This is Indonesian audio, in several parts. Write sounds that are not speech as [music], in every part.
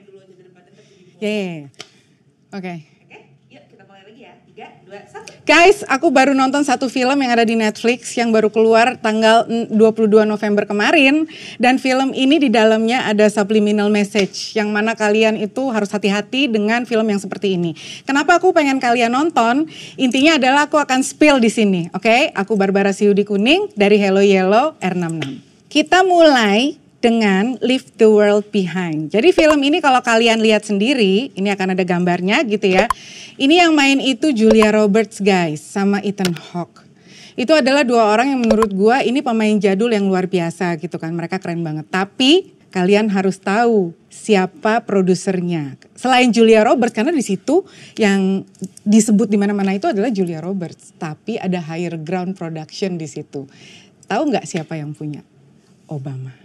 sampai dulu aja daripada tetap jadi Ya, ya, ya. Oke. Oke, yuk kita mulai lagi ya. Tiga, dua, satu. Guys, aku baru nonton satu film yang ada di Netflix yang baru keluar tanggal mm, 22 November kemarin dan film ini di dalamnya ada subliminal message yang mana kalian itu harus hati-hati dengan film yang seperti ini. Kenapa aku pengen kalian nonton? Intinya adalah aku akan spill di sini, oke? Aku Barbara Siudi Kuning dari Hello Yellow R66. Kita mulai dengan Leave the World Behind. Jadi film ini kalau kalian lihat sendiri, ini akan ada gambarnya gitu ya. Ini yang main itu Julia Roberts guys sama Ethan Hawke. Itu adalah dua orang yang menurut gua ini pemain jadul yang luar biasa gitu kan. Mereka keren banget. Tapi kalian harus tahu siapa produsernya. Selain Julia Roberts karena di situ yang disebut di mana-mana itu adalah Julia Roberts, tapi ada Higher Ground Production di situ. Tahu nggak siapa yang punya? Obama.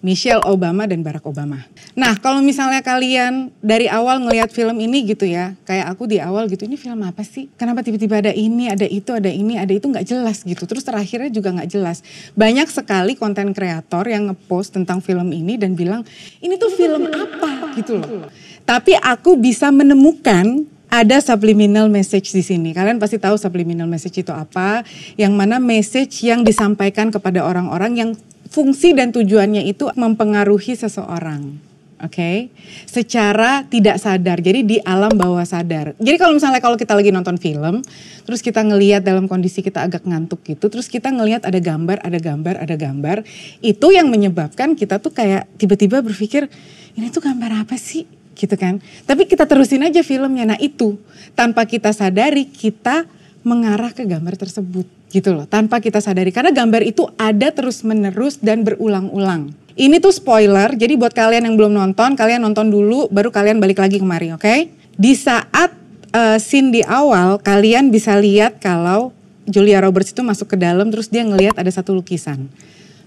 Michelle Obama dan Barack Obama. Nah, kalau misalnya kalian dari awal ngelihat film ini gitu ya, kayak aku di awal gitu, ini film apa sih? Kenapa tiba-tiba ada ini, ada itu, ada ini, ada itu nggak jelas gitu. Terus terakhirnya juga nggak jelas. Banyak sekali konten kreator yang ngepost tentang film ini dan bilang, ini tuh film apa gitu loh. Tapi aku bisa menemukan ada subliminal message di sini. Kalian pasti tahu subliminal message itu apa? Yang mana message yang disampaikan kepada orang-orang yang fungsi dan tujuannya itu mempengaruhi seseorang. Oke, okay? secara tidak sadar, jadi di alam bawah sadar. Jadi kalau misalnya kalau kita lagi nonton film, terus kita ngelihat dalam kondisi kita agak ngantuk gitu, terus kita ngelihat ada gambar, ada gambar, ada gambar, itu yang menyebabkan kita tuh kayak tiba-tiba berpikir ini tuh gambar apa sih, gitu kan? Tapi kita terusin aja filmnya. Nah itu tanpa kita sadari kita mengarah ke gambar tersebut gitu loh tanpa kita sadari. Karena gambar itu ada terus menerus dan berulang-ulang. Ini tuh spoiler jadi buat kalian yang belum nonton kalian nonton dulu baru kalian balik lagi kemari oke? Okay? di saat uh, scene di awal kalian bisa lihat kalau Julia Roberts itu masuk ke dalam terus dia ngelihat ada satu lukisan.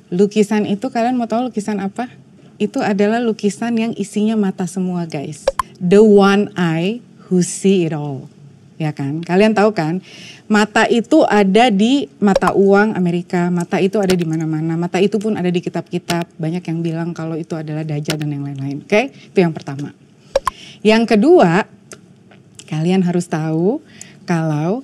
Lukisan itu kalian mau tahu lukisan apa? Itu adalah lukisan yang isinya mata semua guys. The one eye who see it all ya kan? Kalian tahu kan, mata itu ada di mata uang Amerika, mata itu ada di mana-mana, mata itu pun ada di kitab-kitab. Banyak yang bilang kalau itu adalah dajjal dan yang lain-lain. Oke, okay? itu yang pertama. Yang kedua, kalian harus tahu kalau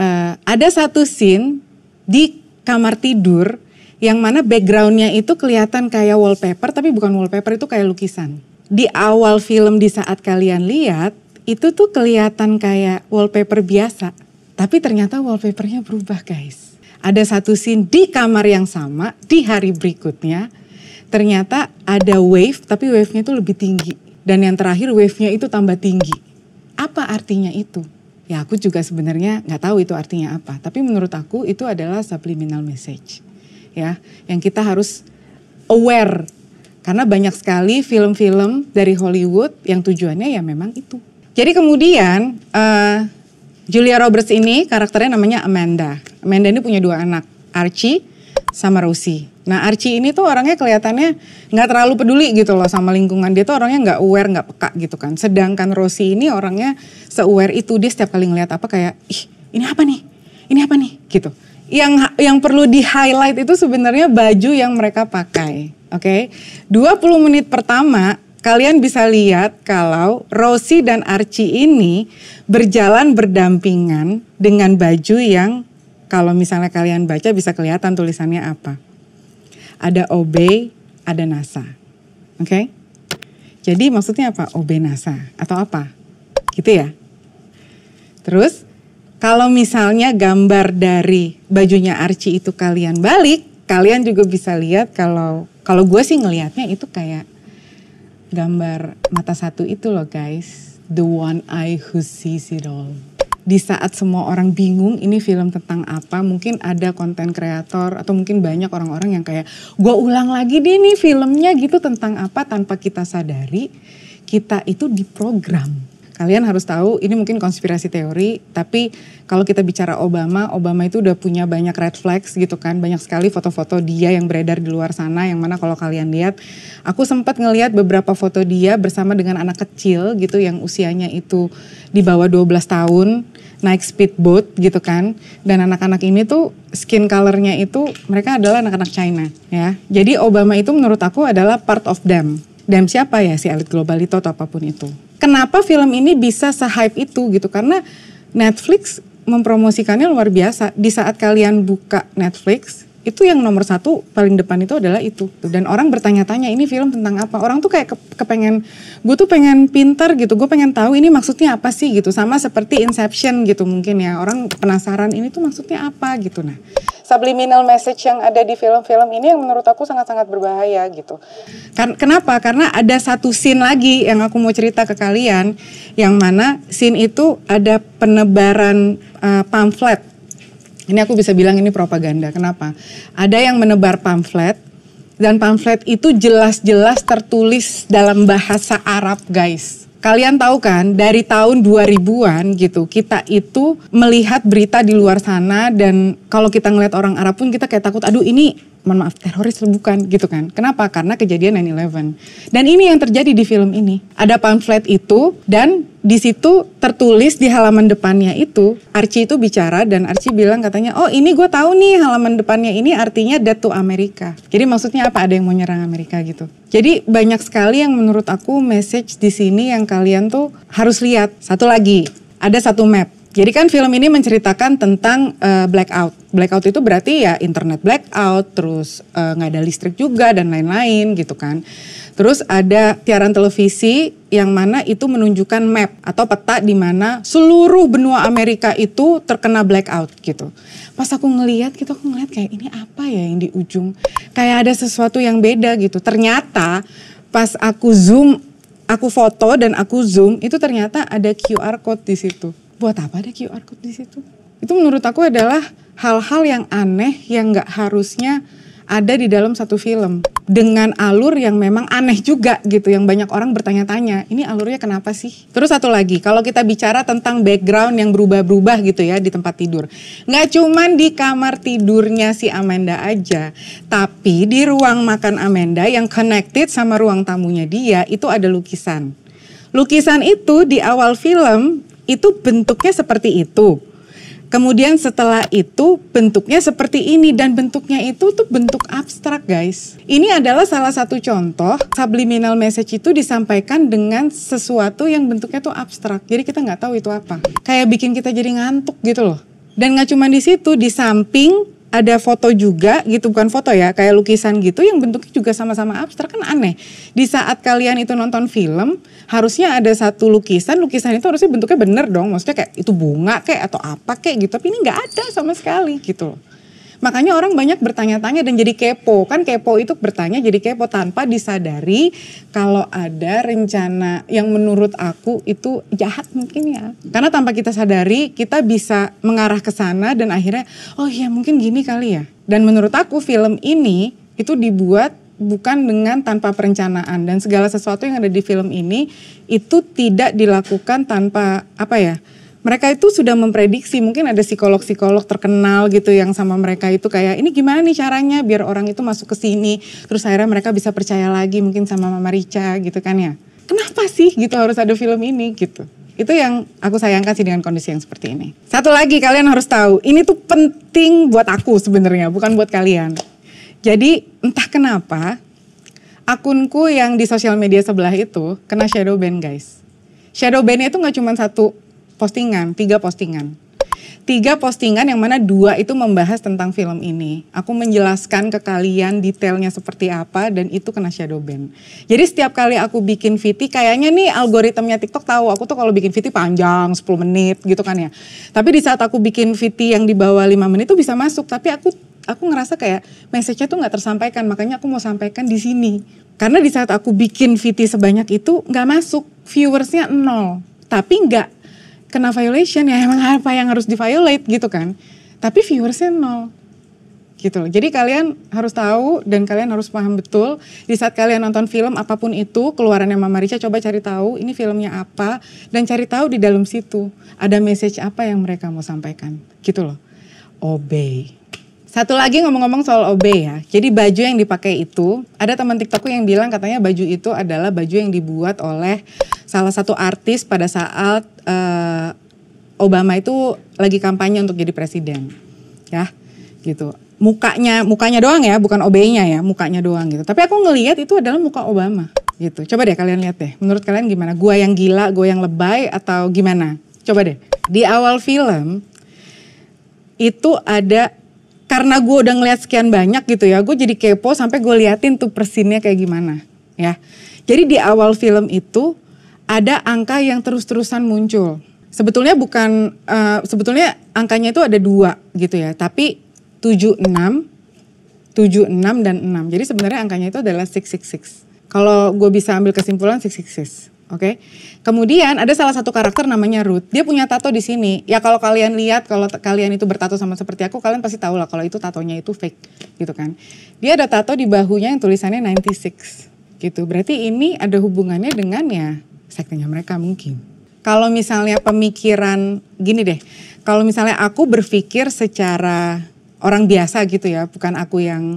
uh, ada satu scene di kamar tidur yang mana backgroundnya itu kelihatan kayak wallpaper, tapi bukan wallpaper itu kayak lukisan. Di awal film di saat kalian lihat itu tuh kelihatan kayak wallpaper biasa. Tapi ternyata wallpapernya berubah guys. Ada satu scene di kamar yang sama di hari berikutnya. Ternyata ada wave tapi wave-nya itu lebih tinggi. Dan yang terakhir wave-nya itu tambah tinggi. Apa artinya itu? Ya aku juga sebenarnya nggak tahu itu artinya apa. Tapi menurut aku itu adalah subliminal message. Ya, yang kita harus aware. Karena banyak sekali film-film dari Hollywood yang tujuannya ya memang itu jadi kemudian uh, Julia Roberts ini karakternya namanya Amanda. Amanda ini punya dua anak, Archie sama Rosie. Nah Archie ini tuh orangnya kelihatannya nggak terlalu peduli gitu loh sama lingkungan. Dia tuh orangnya nggak aware, nggak peka gitu kan. Sedangkan Rosie ini orangnya se-aware itu. Dia setiap kali ngeliat apa kayak, ih ini apa nih? Ini apa nih? Gitu. Yang yang perlu di highlight itu sebenarnya baju yang mereka pakai. Oke, okay? 20 menit pertama kalian bisa lihat kalau Rosie dan Archie ini berjalan berdampingan dengan baju yang kalau misalnya kalian baca bisa kelihatan tulisannya apa. Ada OB, ada NASA. Oke? Okay? Jadi maksudnya apa? OB NASA atau apa? Gitu ya. Terus kalau misalnya gambar dari bajunya Archie itu kalian balik, kalian juga bisa lihat kalau kalau gue sih ngelihatnya itu kayak gambar mata satu itu loh guys. The one eye who sees it all. Di saat semua orang bingung ini film tentang apa, mungkin ada konten kreator atau mungkin banyak orang-orang yang kayak gue ulang lagi deh nih filmnya gitu tentang apa tanpa kita sadari kita itu diprogram kalian harus tahu ini mungkin konspirasi teori tapi kalau kita bicara Obama Obama itu udah punya banyak red flags gitu kan. Banyak sekali foto-foto dia yang beredar di luar sana yang mana kalau kalian lihat aku sempat ngelihat beberapa foto dia bersama dengan anak kecil gitu yang usianya itu di bawah 12 tahun naik speedboat gitu kan. Dan anak-anak ini tuh skin colornya itu mereka adalah anak-anak China ya. Jadi Obama itu menurut aku adalah part of them. Dan siapa ya? Si elit global itu atau apa pun itu. Kenapa film ini bisa se-hype itu gitu? Karena Netflix mempromosikannya luar biasa. Di saat kalian buka Netflix, itu yang nomor satu paling depan itu adalah itu. Dan orang bertanya-tanya ini film tentang apa? Orang tuh kayak ke, kepengen gue tuh pengen pinter gitu gue pengen tahu ini maksudnya apa sih gitu. Sama seperti Inception gitu mungkin ya. Orang penasaran ini tuh maksudnya apa? gitu. Nah subliminal message yang ada di film-film ini yang menurut aku sangat-sangat berbahaya gitu. Kan kenapa? Karena ada satu scene lagi yang aku mau cerita ke kalian yang mana scene itu ada penebaran uh, pamflet ini aku bisa bilang ini propaganda. Kenapa? Ada yang menebar pamflet dan pamflet itu jelas-jelas tertulis dalam bahasa Arab, guys. Kalian tahu kan, dari tahun 2000-an gitu, kita itu melihat berita di luar sana dan kalau kita ngeliat orang Arab pun kita kayak takut, aduh ini mohon maaf teroris bukan gitu kan. Kenapa? Karena kejadian 9/11. Dan ini yang terjadi di film ini. Ada pamflet itu dan di situ tertulis di halaman depannya itu Archie itu bicara dan Archie bilang katanya, "Oh, ini gue tahu nih halaman depannya ini artinya death to Amerika." Jadi maksudnya apa? Ada yang mau nyerang Amerika gitu. Jadi banyak sekali yang menurut aku message di sini yang kalian tuh harus lihat. Satu lagi, ada satu map jadi kan film ini menceritakan tentang uh, blackout. Blackout itu berarti ya internet blackout, terus eh, nggak uh, ada listrik juga dan lain-lain gitu kan. Terus ada siaran televisi yang mana itu menunjukkan map atau peta di mana seluruh benua Amerika itu terkena blackout gitu. Pas aku ngeliat gitu aku ngeliat kayak ini apa ya yang di ujung. Kayak ada sesuatu yang beda gitu. Ternyata pas aku zoom, aku foto dan aku zoom itu ternyata ada QR code di situ buat apa ada QR code di situ? Itu menurut aku adalah hal-hal yang aneh yang nggak harusnya ada di dalam satu film. Dengan alur yang memang aneh juga gitu yang banyak orang bertanya-tanya ini alurnya kenapa sih? Terus satu lagi kalau kita bicara tentang background yang berubah-berubah gitu ya di tempat tidur. Nggak cuman di kamar tidurnya si Amanda aja tapi di ruang makan Amanda yang connected sama ruang tamunya dia itu ada lukisan. Lukisan itu di awal film itu bentuknya seperti itu. Kemudian setelah itu bentuknya seperti ini dan bentuknya itu tuh bentuk abstrak guys. Ini adalah salah satu contoh subliminal message itu disampaikan dengan sesuatu yang bentuknya tuh abstrak. Jadi kita nggak tahu itu apa. Kayak bikin kita jadi ngantuk gitu loh. Dan nggak cuma di situ, di samping ada foto juga gitu bukan foto ya kayak lukisan gitu yang bentuknya juga sama-sama abstrak kan aneh. Di saat kalian itu nonton film harusnya ada satu lukisan lukisan itu harusnya bentuknya bener dong maksudnya kayak itu bunga kayak atau apa kayak gitu tapi ini nggak ada sama sekali gitu. loh Makanya orang banyak bertanya-tanya dan jadi kepo. Kan kepo itu bertanya jadi kepo tanpa disadari kalau ada rencana yang menurut aku itu jahat mungkin ya. Karena tanpa kita sadari kita bisa mengarah ke sana dan akhirnya oh iya mungkin gini kali ya. Dan menurut aku film ini itu dibuat bukan dengan tanpa perencanaan dan segala sesuatu yang ada di film ini itu tidak dilakukan tanpa apa ya mereka itu sudah memprediksi mungkin ada psikolog-psikolog terkenal gitu yang sama mereka itu kayak ini gimana nih caranya biar orang itu masuk ke sini? Terus akhirnya mereka bisa percaya lagi mungkin sama Mama Rica gitu kan ya. Kenapa sih gitu harus ada film ini? Gitu. Itu yang aku sayangkan sih dengan kondisi yang seperti ini. Satu lagi kalian harus tahu ini tuh penting buat aku sebenarnya bukan buat kalian. Jadi entah kenapa akunku yang di sosial media sebelah itu kena shadow ban guys. Shadow ban itu nggak cuma satu postingan, tiga postingan. Tiga postingan yang mana dua itu membahas tentang film ini. Aku menjelaskan ke kalian detailnya seperti apa dan itu kena shadow ban. Jadi setiap kali aku bikin VT kayaknya nih algoritmnya TikTok tahu aku tuh kalau bikin VT panjang 10 menit gitu kan ya. Tapi di saat aku bikin VT yang di bawah 5 menit itu bisa masuk tapi aku aku ngerasa kayak message-nya tuh nggak tersampaikan makanya aku mau sampaikan di sini. Karena di saat aku bikin VT sebanyak itu nggak masuk viewersnya nol tapi nggak kena violation ya emang apa yang harus di violate gitu kan tapi viewersnya nol gitu loh. Jadi kalian harus tahu dan kalian harus paham betul di saat kalian nonton film apa pun itu keluarannya Mama Rica coba cari tahu ini filmnya apa dan cari tahu di dalam situ ada message apa yang mereka mau sampaikan gitu loh. Obey. Satu lagi ngomong-ngomong soal obey ya. Jadi baju yang dipakai itu ada teman TikTokku yang bilang katanya baju itu adalah baju yang dibuat oleh salah satu artis pada saat uh, Obama itu lagi kampanye untuk jadi presiden, ya, gitu. Mukanya, mukanya doang ya, bukan OB-nya ya, mukanya doang gitu. Tapi aku ngelihat itu adalah muka Obama. gitu. Coba deh kalian lihat deh. Menurut kalian gimana? Gua yang gila, gua yang lebay atau gimana? Coba deh. Di awal film itu ada karena gue udah ngeliat sekian banyak gitu ya, gue jadi kepo sampai gue liatin tuh persinnya kayak gimana ya. Jadi di awal film itu ada angka yang terus-terusan muncul. Sebetulnya bukan, uh, sebetulnya angkanya itu ada dua gitu ya, tapi 76, 76 dan 6. Jadi sebenarnya angkanya itu adalah 666. Kalau gue bisa ambil kesimpulan 666. Oke. Okay? Kemudian ada salah satu karakter namanya Ruth. Dia punya tato di sini. Ya kalau kalian lihat kalau kalian itu bertato sama seperti aku, kalian pasti tahu lah kalau itu tatonya itu fake gitu kan. Dia ada tato di bahunya yang tulisannya 96 gitu. Berarti ini ada hubungannya dengan ya sektenya mereka mungkin. Kalau misalnya pemikiran gini deh. Kalau misalnya aku berpikir secara orang biasa gitu ya, bukan aku yang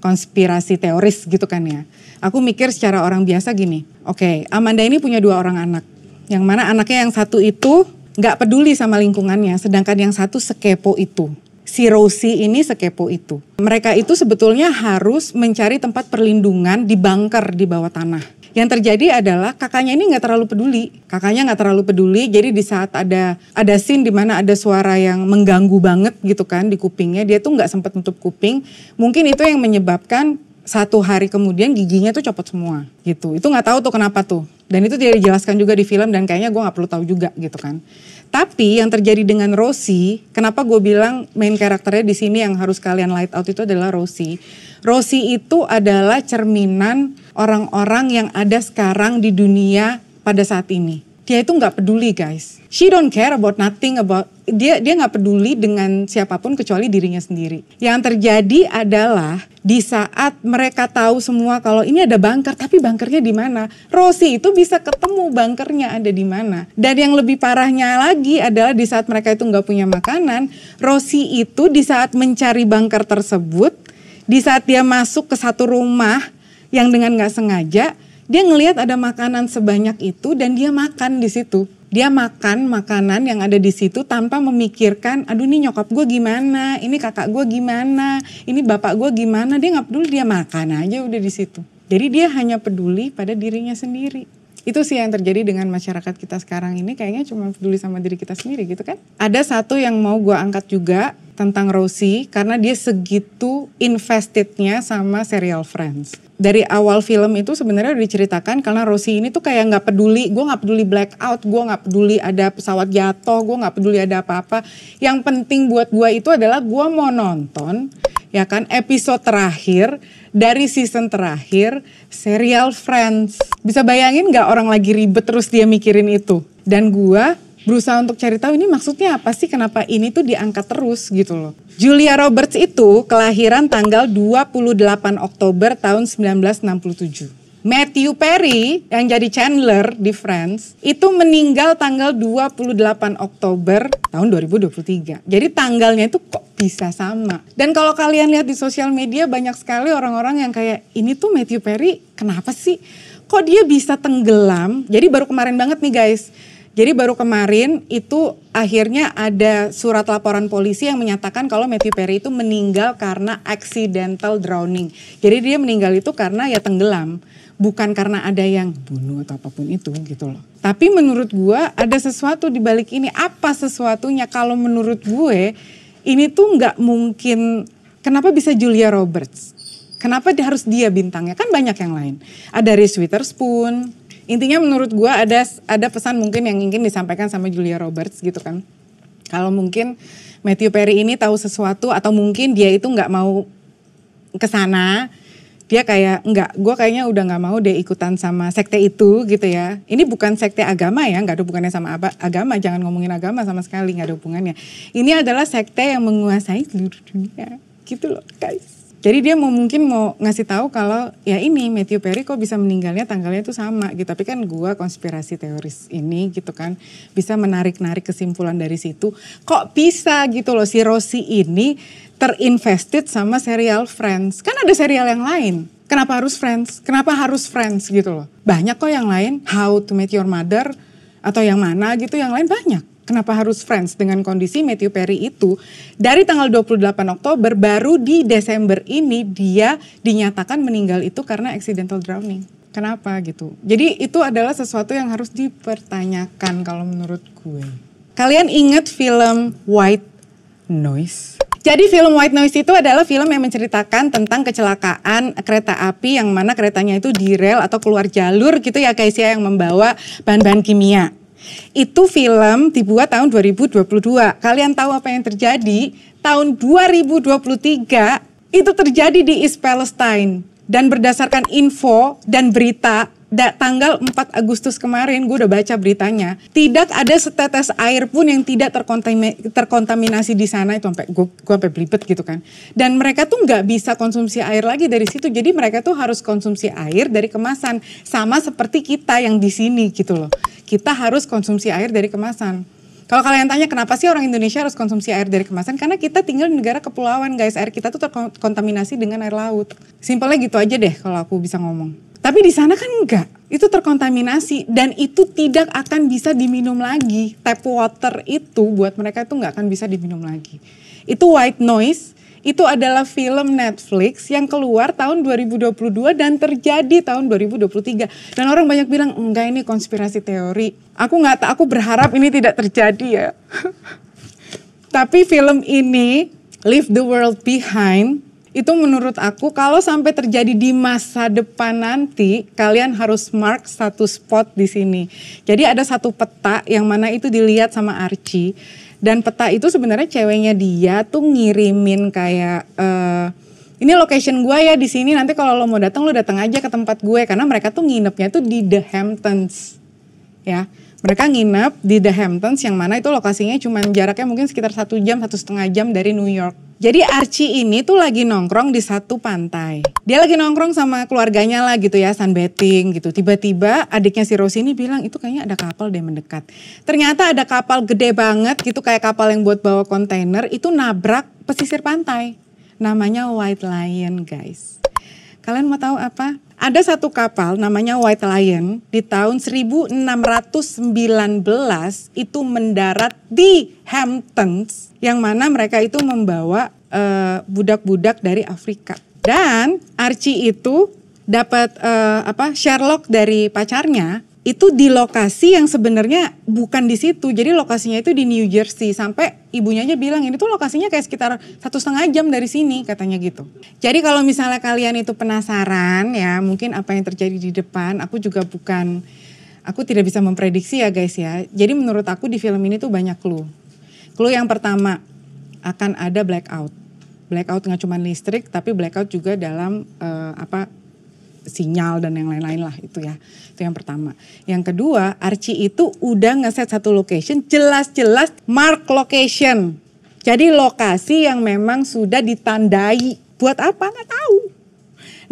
konspirasi teoris gitu kan ya. Aku mikir secara orang biasa gini, oke okay, Amanda ini punya dua orang anak. Yang mana anaknya yang satu itu nggak peduli sama lingkungannya, sedangkan yang satu sekepo itu. Si Rosie ini sekepo itu. Mereka itu sebetulnya harus mencari tempat perlindungan di bunker di bawah tanah yang terjadi adalah kakaknya ini nggak terlalu peduli. Kakaknya nggak terlalu peduli. Jadi di saat ada ada scene di mana ada suara yang mengganggu banget gitu kan di kupingnya, dia tuh nggak sempat nutup kuping. Mungkin itu yang menyebabkan satu hari kemudian giginya tuh copot semua gitu. Itu nggak tahu tuh kenapa tuh. Dan itu tidak dijelaskan juga di film dan kayaknya gue nggak perlu tahu juga gitu kan. Tapi yang terjadi dengan Rosie, kenapa gue bilang main karakternya di sini yang harus kalian light out itu adalah Rosie. Rosie itu adalah cerminan orang-orang yang ada sekarang di dunia pada saat ini. Dia itu nggak peduli guys. She don't care about nothing about dia dia nggak peduli dengan siapa pun kecuali dirinya sendiri. Yang terjadi adalah di saat mereka tahu semua kalau ini ada bunker, tapi bunkernya di mana? Rosie itu bisa ketemu bunkernya ada di mana. Dan yang lebih parahnya lagi adalah di saat mereka itu nggak punya makanan, Rosie itu di saat mencari bunker tersebut, di saat dia masuk ke satu rumah yang dengan nggak sengaja, dia ngelihat ada makanan sebanyak itu dan dia makan di situ dia makan makanan yang ada di situ tanpa memikirkan, aduh ini nyokap gue gimana, ini kakak gue gimana, ini bapak gue gimana, dia nggak peduli dia makan aja udah di situ. Jadi dia hanya peduli pada dirinya sendiri. Itu sih yang terjadi dengan masyarakat kita sekarang ini kayaknya cuma peduli sama diri kita sendiri gitu kan. Ada satu yang mau gue angkat juga tentang Rosie karena dia segitu investednya sama serial Friends dari awal film itu sebenarnya udah diceritakan karena Rosie ini tuh kayak nggak peduli, gue nggak peduli blackout, gue nggak peduli ada pesawat jatuh, gue nggak peduli ada apa-apa. Yang penting buat gue itu adalah gue mau nonton, ya kan, episode terakhir dari season terakhir serial Friends. Bisa bayangin nggak orang lagi ribet terus dia mikirin itu? Dan gue berusaha untuk cari tahu ini maksudnya apa sih kenapa ini tuh diangkat terus gitu loh. Julia Roberts itu kelahiran tanggal 28 Oktober tahun 1967. Matthew Perry yang jadi Chandler di Friends itu meninggal tanggal 28 Oktober tahun 2023. Jadi tanggalnya itu kok bisa sama. Dan kalau kalian lihat di sosial media banyak sekali orang-orang yang kayak ini tuh Matthew Perry kenapa sih? Kok dia bisa tenggelam? Jadi baru kemarin banget nih guys jadi baru kemarin itu akhirnya ada surat laporan polisi yang menyatakan kalau Matthew Perry itu meninggal karena accidental drowning. Jadi dia meninggal itu karena ya tenggelam, bukan karena ada yang bunuh atau apa pun itu gitu loh. Tapi menurut gue ada sesuatu di balik ini. Apa sesuatunya? Kalau menurut gue ini tuh nggak mungkin. Kenapa bisa Julia Roberts? Kenapa dia harus dia bintangnya? Kan banyak yang lain. Ada Reese Witherspoon, intinya menurut gue ada ada pesan mungkin yang ingin disampaikan sama Julia Roberts gitu kan. Kalau mungkin Matthew Perry ini tahu sesuatu atau mungkin dia itu nggak mau ke sana dia kayak nggak gue kayaknya udah nggak mau deh ikutan sama sekte itu gitu ya. Ini bukan sekte agama ya nggak ada hubungannya sama apa, agama jangan ngomongin agama sama sekali nggak ada hubungannya. Ini adalah sekte yang menguasai seluruh dunia. Gitu loh guys jadi dia mau mungkin mau ngasih tahu kalau ya ini Matthew Perry kok bisa meninggalnya tanggalnya itu sama gitu. Tapi kan gua konspirasi teoris ini gitu kan bisa menarik-narik kesimpulan dari situ. Kok bisa gitu loh si Rosie ini terinvested sama serial Friends. Kan ada serial yang lain. Kenapa harus Friends? Kenapa harus Friends gitu loh. Banyak kok yang lain. How to Meet Your Mother atau yang mana gitu yang lain banyak. Kenapa harus Friends dengan kondisi Matthew Perry itu dari tanggal 28 Oktober baru di Desember ini dia dinyatakan meninggal itu karena accidental drowning. Kenapa gitu? Jadi itu adalah sesuatu yang harus dipertanyakan kalau menurut gue. Kalian ingat film White Noise? Jadi film White Noise itu adalah film yang menceritakan tentang kecelakaan kereta api yang mana keretanya itu di rel atau keluar jalur gitu ya guys ya yang membawa bahan-bahan kimia. Itu film dibuat tahun 2022. Kalian tahu apa yang terjadi? Tahun 2023 itu terjadi di East Palestine dan berdasarkan info dan berita da, tanggal 4 Agustus kemarin gue udah baca beritanya tidak ada setetes air pun yang tidak terkontami, terkontaminasi di sana itu sampai gue gue sampai belibet gitu kan dan mereka tuh nggak bisa konsumsi air lagi dari situ jadi mereka tuh harus konsumsi air dari kemasan sama seperti kita yang di sini gitu loh kita harus konsumsi air dari kemasan kalau kalian tanya kenapa sih orang Indonesia harus konsumsi air dari kemasan? Karena kita tinggal di negara kepulauan guys. Air kita tuh terkontaminasi dengan air laut. Simpelnya gitu aja deh kalau aku bisa ngomong. Tapi di sana kan enggak. Itu terkontaminasi dan itu tidak akan bisa diminum lagi. Tap water itu buat mereka itu nggak akan bisa diminum lagi. Itu white noise itu adalah film Netflix yang keluar tahun 2022 dan terjadi tahun 2023. Dan orang banyak bilang enggak ini konspirasi teori. Aku nggak aku berharap ini tidak terjadi ya. [laughs] Tapi film ini Leave the World Behind itu menurut aku kalau sampai terjadi di masa depan nanti kalian harus mark satu spot di sini. Jadi ada satu peta yang mana itu dilihat sama Archie dan peta itu sebenarnya ceweknya dia tuh ngirimin kayak uh, ini location gue ya di sini nanti kalau lo mau datang lo datang aja ke tempat gue karena mereka tuh nginepnya tuh di The Hamptons ya mereka nginep di The Hamptons yang mana itu lokasinya cuma jaraknya mungkin sekitar satu jam satu setengah jam dari New York. Jadi Archie ini tuh lagi nongkrong di satu pantai. Dia lagi nongkrong sama keluarganya lah gitu ya sunbathing gitu. Tiba-tiba adiknya si Rose ini bilang itu kayaknya ada kapal deh mendekat. Ternyata ada kapal gede banget gitu kayak kapal yang buat bawa kontainer itu nabrak pesisir pantai. Namanya White Lion guys. Kalian mau tahu apa? Ada satu kapal namanya White Lion di tahun 1619 itu mendarat di Hamptons yang mana mereka itu membawa budak budak-budak dari Afrika. Dan Archie itu dapat uh, apa Sherlock dari pacarnya itu di lokasi yang sebenarnya bukan di situ. Jadi lokasinya itu di New Jersey. Sampai ibunya aja bilang ini tuh lokasinya kayak sekitar satu setengah jam dari sini katanya gitu. Jadi kalau misalnya kalian itu penasaran ya mungkin apa yang terjadi di depan. Aku juga bukan, aku tidak bisa memprediksi ya guys ya. Jadi menurut aku di film ini tuh banyak clue. Clue yang pertama akan ada blackout. Blackout nggak cuma listrik tapi blackout juga dalam uh, apa sinyal dan yang lain-lain lah itu ya. Itu yang pertama. Yang kedua, Archie itu udah ngeset satu location jelas-jelas mark location. Jadi lokasi yang memang sudah ditandai. Buat apa nggak tahu.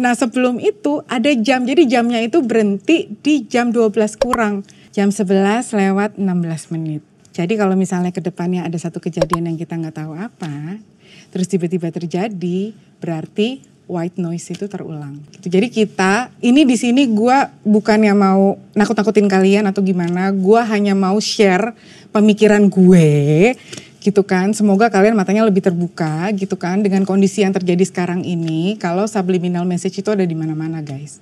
Nah sebelum itu ada jam, jadi jamnya itu berhenti di jam 12 kurang. Jam 11 lewat 16 menit. Jadi kalau misalnya ke depannya ada satu kejadian yang kita nggak tahu apa, terus tiba-tiba terjadi, berarti white noise itu terulang. Gitu. Jadi kita ini di sini gue bukannya mau nakut-nakutin kalian atau gimana, gue hanya mau share pemikiran gue gitu kan. Semoga kalian matanya lebih terbuka gitu kan dengan kondisi yang terjadi sekarang ini. Kalau subliminal message itu ada di mana-mana guys.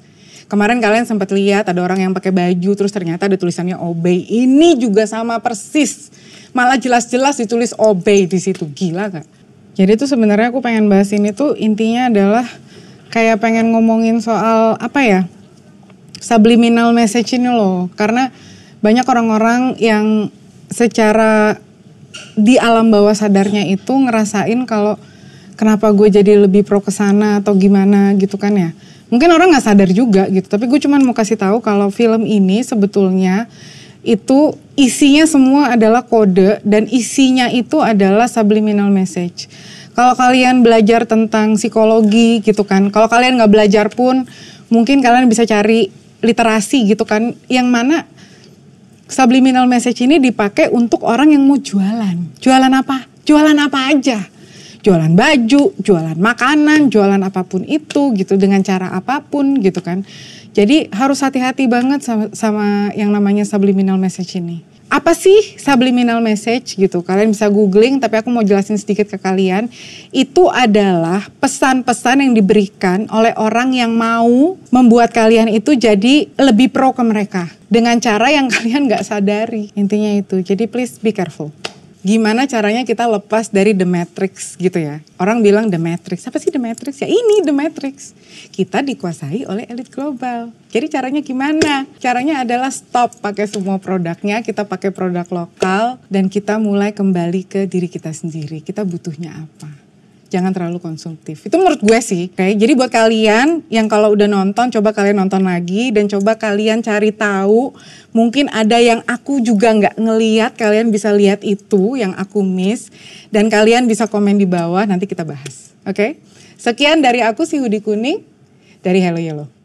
Kemarin kalian sempat lihat ada orang yang pakai baju terus ternyata ada tulisannya obey. Ini juga sama persis. Malah jelas-jelas ditulis obey di situ. Gila gak? Jadi tuh sebenarnya aku pengen bahas ini tuh intinya adalah kayak pengen ngomongin soal apa ya subliminal message ini loh. Karena banyak orang-orang yang secara di alam bawah sadarnya itu ngerasain kalau kenapa gue jadi lebih pro ke sana atau gimana gitu kan ya. Mungkin orang nggak sadar juga gitu tapi gue cuma mau kasih tahu kalau film ini sebetulnya itu isinya semua adalah kode dan isinya itu adalah subliminal message. Kalau kalian belajar tentang psikologi gitu kan, kalau kalian nggak belajar pun mungkin kalian bisa cari literasi gitu kan, yang mana subliminal message ini dipakai untuk orang yang mau jualan. Jualan apa? Jualan apa aja. Jualan baju, jualan makanan, jualan apa pun itu gitu dengan cara apa pun gitu kan. Jadi harus hati-hati banget sama, sama yang namanya subliminal message ini. apa sih subliminal message gitu? Kalian bisa googling, tapi aku mau jelasin sedikit ke kalian. Itu adalah pesan-pesan yang diberikan oleh orang yang mau membuat kalian itu jadi lebih pro ke mereka dengan cara yang [laughs] kalian nggak sadari. Intinya itu. Jadi please be careful gimana caranya kita lepas dari The Matrix gitu ya. Orang bilang The Matrix, apa sih The Matrix? Ya ini The Matrix. Kita dikuasai oleh elit global. Jadi caranya gimana? Caranya adalah stop pakai semua produknya, kita pakai produk lokal dan kita mulai kembali ke diri kita sendiri. Kita butuhnya apa? Jangan terlalu konsumtif. Itu menurut gue sih. Oke, jadi buat kalian yang kalau udah nonton, coba kalian nonton lagi dan coba kalian cari tahu. Mungkin ada yang aku juga nggak ngeliat, kalian bisa lihat itu yang aku miss dan kalian bisa komen di bawah. Nanti kita bahas. Oke, sekian dari aku si Hudi Kuning dari Hello Yellow.